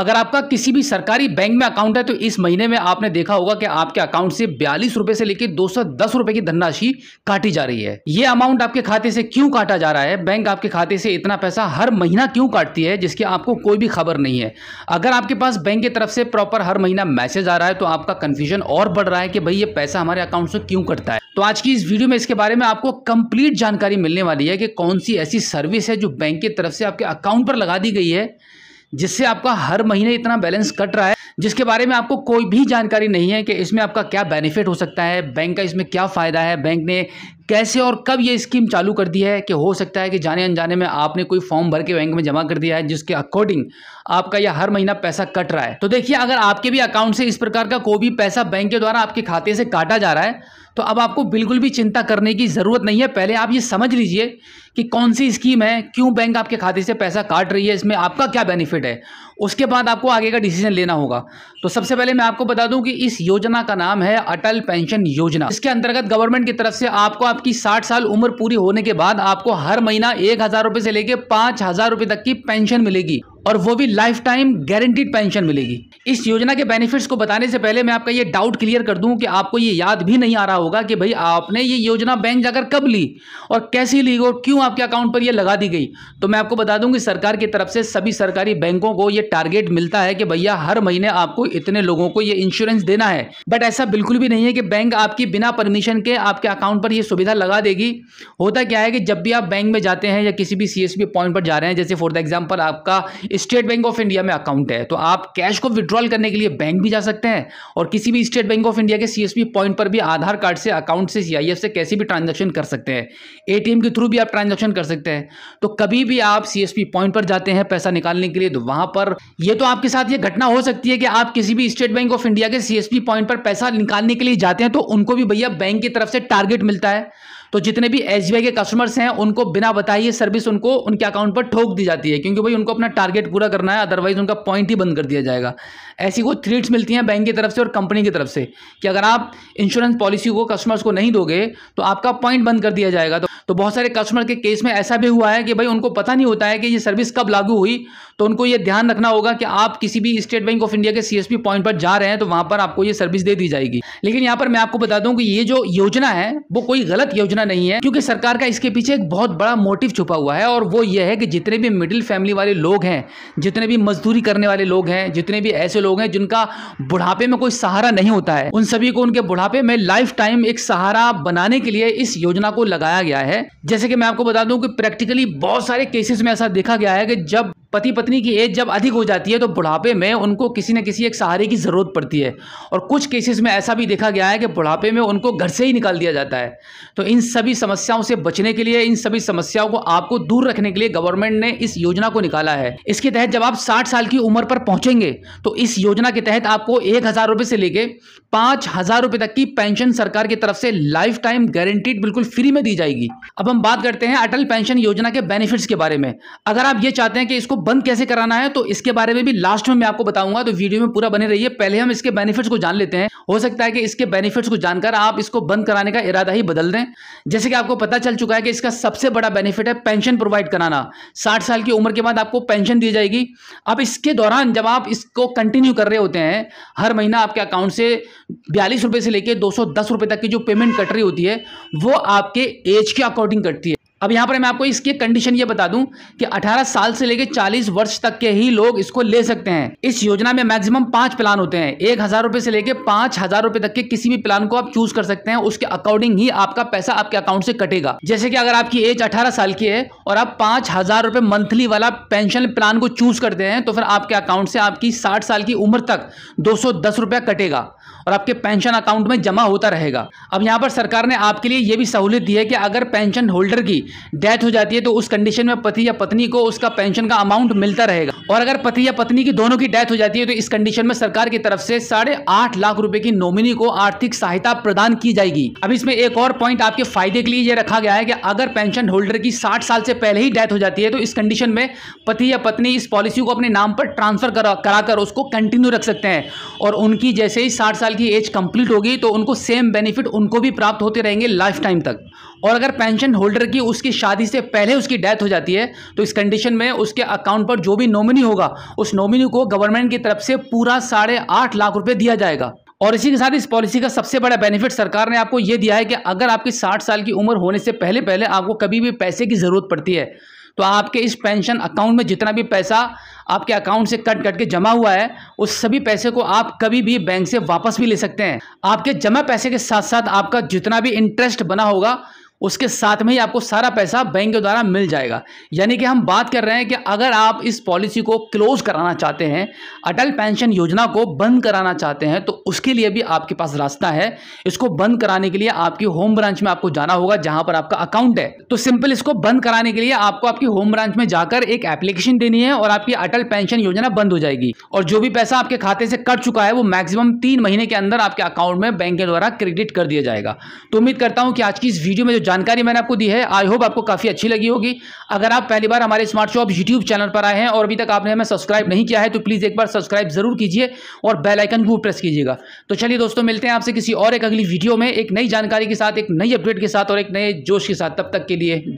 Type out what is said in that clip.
अगर आपका किसी भी सरकारी बैंक में अकाउंट है तो इस महीने में आपने देखा होगा कि आपके अकाउंट से बयालीस रुपए से लेकर दो सौ दस रुपए की धनराशि काटी जा रही है। ये अमाउंट आपके खाते से क्यों काटा जा रहा है? बैंक आपके खाते से इतना पैसा हर महीना क्यों काटती है, जिसकी आपको कोई भी खबर नहीं है? अगर आपके पास बैंक की तरफ़ से प्रॉपर हर महीना मैसेज आ रहा है तो आपका कंफ्यूजन और बढ़ रहा है कि भाई ये पैसा हमारे अकाउंट से क्यों कटता है? तो आज की इस वीडियो में इसके बारे में आपको कंप्लीट जानकारी मिलने वाली है कि कौन सी ऐसी सर्विस है जो बैंक की तरफ़ से आपके अकाउंट पर लगा दी गई है। जिससे आपका हर महीने इतना बैलेंस कट रहा है, जिसके बारे में आपको कोई भी जानकारी नहीं है कि इसमें आपका क्या बेनिफिट हो सकता है, बैंक का इसमें क्या फ़ायदा है, बैंक ने कैसे और कब ये स्कीम चालू कर दी है कि हो सकता है कि जाने अनजाने में आपने कोई फॉर्म भर के बैंक में जमा कर दिया है, जिसके अकॉर्डिंग आपका यह हर महीना पैसा कट रहा है। तो देखिए, अगर आपके भी अकाउंट से इस प्रकार का कोई भी पैसा बैंक के द्वारा आपके खाते से काटा जा रहा है तो अब आपको बिल्कुल भी चिंता करने की ज़रूरत नहीं है। पहले आप ये समझ लीजिए कि कौन सी स्कीम है, क्यों बैंक आपके खाते से पैसा काट रही है, इसमें आपका क्या बेनिफिट है। उसके बाद आपको आगे का डिसीज़न लेना होगा। तो सबसे पहले मैं आपको बता दूँ कि इस योजना का नाम है अटल पेंशन योजना। इसके अंतर्गत गवर्नमेंट की तरफ़ से आपको आपकी 60 साल उम्र पूरी होने के बाद आपको हर महीना एक हज़ार रुपए से लेकर पाँच हज़ार रुपए तक की पेंशन मिलेगी। और वो भी लाइफ टाइम गारंटीड पेंशन मिलेगी। इस योजना के बेनिफिट्स को बताने से पहले मैं आपका ये डाउट क्लियर कर दूँ कि आपको ये याद भी नहीं आ रहा होगा कि भाई आपने ये योजना बैंक जाकर कब ली और कैसी ली और क्यों आपके अकाउंट पर ये लगा दी गई। तो मैं आपको बता दूँ कि सरकार की तरफ़ से सभी सरकारी बैंकों को ये टारगेट मिलता है कि भैया हर महीने आपको इतने लोगों को ये इंश्योरेंस देना है। बट ऐसा बिल्कुल भी नहीं है कि बैंक आपकी बिना परमिशन के आपके अकाउंट पर यह सुविधा लगा देगी। होता क्या है कि जब भी आप बैंक में जाते हैं या किसी भी सी पॉइंट पर जा रहे हैं, जैसे फॉर द एग्ज़ाम्पल आपका स्टेट बैंक ऑफ़ इंडिया में अकाउंट है। तो आप कैश को विड्रॉल करने के लिए बैंक भी जा सकते हैं और किसी भी स्टेट बैंक ऑफ़ इंडिया के सीएसपी पॉइंट पर भी आधार कार्ड से अकाउंट से सीआईएफ से कैसे भी ट्रांजेक्शन कर सकते हैं। एटीएम के थ्रू भी आप ट्रांजेक्शन कर सकते हैं। तो कभी भी आप सीएसपी पॉइंट पर जाते हैं पैसा निकालने के लिए तो वहाँ पर यह तो आपके साथ ये घटना हो सकती है कि आप किसी भी स्टेट बैंक ऑफ़ इंडिया के सीएसपी पॉइंट पर पैसा निकालने के लिए जाते हैं तो उनको भी भैया बैंक की तरफ़ से टारगेट मिलता है। तो जितने भी SBI के कस्टमर्स हैं, उनको बिना बताइए सर्विस उनको उनके अकाउंट पर ठोक दी जाती है, क्योंकि भाई उनको अपना टारगेट पूरा करना है अदरवाइज़ उनका पॉइंट ही बंद कर दिया जाएगा। ऐसी कुछ थ्रीट्स मिलती हैं बैंक की तरफ़ से और कंपनी की तरफ़ से, कि अगर आप इंश्योरेंस पॉलिसी को कस्टमर्स को नहीं दोगे तो आपका पॉइंट बंद कर दिया जाएगा। तो तो बहुत सारे कस्टमर के केस में ऐसा भी हुआ है कि भाई उनको पता नहीं होता है कि ये सर्विस कब लागू हुई तो उनको ये ध्यान रखना होगा कि आप किसी भी स्टेट बैंक ऑफ़ इंडिया के सीएसपी पॉइंट पर जा रहे हैं तो वहाँ पर आपको ये सर्विस दे दी जाएगी। लेकिन यहाँ पर मैं आपको बता दूँ कि ये जो योजना है, वो कोई गलत योजना नहीं है, क्योंकि सरकार का इसके पीछे एक बहुत बड़ा मोटिव छुपा हुआ है और वो ये है कि जितने भी मिडिल फैमिली वाले लोग हैं, जितने भी मजदूरी करने वाले लोग हैं, जितने भी ऐसे लोग हैं जिनका बुढ़ापे में कोई सहारा नहीं होता है, उन सभी को उनके बुढ़ापे में लाइफ टाइम एक सहारा बनाने के लिए इस योजना को लगाया गया है। जैसे कि मैं आपको बता दूँ कि प्रैक्टिकली बहुत सारे केसेस में ऐसा देखा गया है कि जब पति पत्नी की एज जब अधिक हो जाती है तो बुढ़ापे में उनको किसी न किसी एक सहारे की ज़रूरत पड़ती है। और कुछ केसेस में ऐसा भी देखा गया है कि बुढ़ापे में उनको घर से ही निकाल दिया जाता है। तो इन सभी समस्याओं से बचने के लिए, इन सभी समस्याओं को आपको दूर रखने के लिए गवर्नमेंट ने इस योजना को निकाला है। इसके तहत जब आप साठ साल की उम्र पर पहुँचेंगे तो इस योजना के तहत आपको एक हज़ार से लेके पाँच हज़ार तक की पेंशन सरकार की तरफ़ से लाइफ टाइम गारंटीड बिल्कुल फ्री में दी जाएगी। अब हम बात करते हैं अटल पेंशन योजना के बेनिफिट्स के बारे में। अगर आप ये चाहते हैं कि इसको बंद कैसे कराना है? तो इसके बारे में भी लास्ट में मैं आपको बताऊँगा तो वीडियो में पूरा बने रहिए। पहले हम इसके बेनिफिट्स को जान लेते हैं। हो सकता है कि इसके बेनिफिट्स को जानकर आप इसको बंद कराने का इरादा ही बदल दें। जैसे कि आपको पता चल चुका है कि इसका सबसे बड़ा बेनिफिट है पेंशन प्रोवाइड कराना। साठ साल की उम्र के बाद आपको पेंशन दी जाएगी। अब इसके दौरान जब आप इसको कंटिन्यू कर रहे होते हैं, हर महीना आपके अकाउंट से बयालीस से लेकर दो सौ दस तक की जो पेमेंट कट रही होती है, वो आपके एज के अकॉर्डिंग कटती है। अब यहाँ पर मैं आपको इसकी कंडीशन ये बता दूँ कि 18 साल से लेकर 40 वर्ष तक के ही लोग इसको ले सकते हैं। इस योजना में मैक्सिमम पाँच प्लान होते हैं। एक हज़ार रुपए से लेकर पाँच हज़ार रुपए तक के किसी भी प्लान को आप चूज़ कर सकते हैं। उसके अकॉर्डिंग ही आपका पैसा आपके अकाउंट से कटेगा। जैसे कि अगर आपकी एज अठारह साल की है और आप पाँच हज़ार मंथली वाला पेंशन प्लान को चूज़ करते हैं तो फिर आपके अकाउंट से आपकी साठ साल की उम्र तक दो सौ कटेगा और आपके पेंशन अकाउंट में जमा होता रहेगा। अब यहाँ पर सरकार ने आपके लिए यह भी सहूलियत दी है कि अगर पेंशन होल्डर की डेथ हो जाती है तो उस कंडीशन में पति या पत्नी को उसका पेंशन का अमाउंट मिलता रहेगा। और अगर पति या पत्नी की दोनों की डेथ हो जाती है तो इस कंडीशन में सरकार की तरफ़ से साढ़े आठ लाख रुपए की नॉमिनी को आर्थिक सहायता प्रदान की जाएगी। अब इसमें एक और पॉइंट आपके फ़ायदे के लिए यह रखा गया है कि अगर पेंशन होल्डर की साठ साल से पहले ही डेथ हो जाती है तो इस कंडीशन में पति या पत्नी इस पॉलिसी को अपने नाम पर ट्रांसफ़र कराकर उसको कंटिन्यू रख सकते हैं। और उनकी जैसे ही साठ साल की एज कंप्लीट होगी तो उनको सेम बेनिफिट उनको भी प्राप्त होते रहेंगे लाइफ टाइम तक। और अगर पेंशन होल्डर की उसकी शादी से पहले उसकी डेथ हो जाती है तो इस कंडीशन में उसके अकाउंट पर जो भी नॉमिनी होगा। उस नॉमिनी को गवर्नमेंट की तरफ़ से पूरा साढ़े आठ लाख रुपए दिया जाएगा। और इसी के साथ इस पॉलिसी का सबसे बड़ा बेनिफिट सरकार ने आपको यह दिया है कि अगर आपकी साठ साल की उम्र होने से पहले पहले आपको कभी भी पैसे की ज़रूरत पड़ती है तो आपके इस पेंशन अकाउंट में जितना भी पैसा आपके अकाउंट से कट कट के जमा हुआ है, उस सभी पैसे को आप कभी भी बैंक से वापस भी ले सकते हैं। आपके जमा पैसे के साथ साथ आपका जितना भी इंटरेस्ट बना होगा उसके साथ में ही आपको सारा पैसा बैंक के द्वारा मिल जाएगा। यानी कि हम बात कर रहे हैं कि अगर आप इस पॉलिसी को क्लोज कराना चाहते हैं, अटल पेंशन योजना को बंद कराना चाहते हैं तो उसके लिए भी आपके पास रास्ता है। इसको बंद कराने के लिए आपकी होम ब्रांच में आपको जाना होगा, जहाँ पर आपका अकाउंट है। तो सिंपल इसको बंद कराने के लिए आपको आपकी होम ब्रांच में जाकर एक एप्लीकेशन देनी है और आपकी अटल पेंशन योजना बंद हो जाएगी। और जो भी पैसा आपके खाते से कट चुका है, वो मैक्सिमम तीन महीने के अंदर आपके अकाउंट में बैंक के द्वारा क्रेडिट कर दिया जाएगा। तो उम्मीद करता हूँ कि आज की इस वीडियो में जो जानकारी मैंने आपको दी है। आई होप आपको काफ़ी अच्छी लगी होगी। अगर आप पहली बार हमारे स्मार्ट शॉप यूट्यूब चैनल पर आए हैं और अभी तक आपने हमें सब्सक्राइब नहीं किया है तो प्लीज़ एक बार सब्सक्राइब ज़रूर कीजिए और बेलाइकन भी प्रेस कीजिएगा। तो चलिए दोस्तों, मिलते हैं आपसे किसी और एक अगली वीडियो में एक नई जानकारी के साथ, एक नई अपडेट के साथ और एक नए जोश के साथ। तब तक के लिए जय